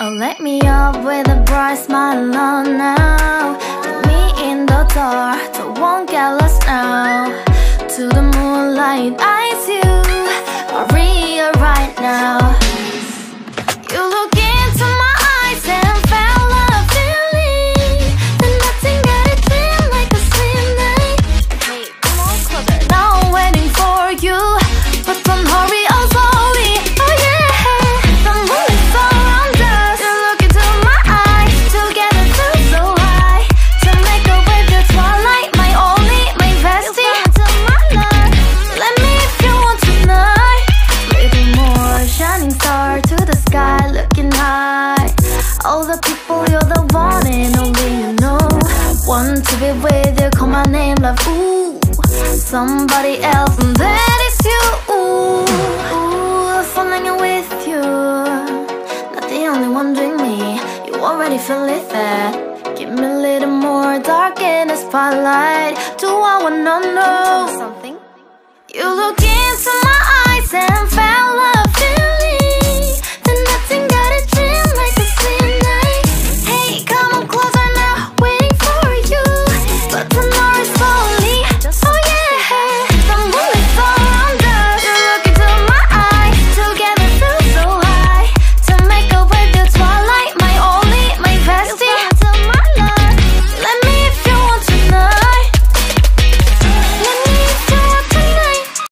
Oh, light me up with a bright smile oh, on now Put me in the dark, so won't get lost now. To the moonlight, To with you call my name love Ooh Somebody else and that is you. Ooh, ooh falling in with you Not the only one doing me. You already feel it there. Give me a little more dark in the spotlight. Do I wanna know something? You look in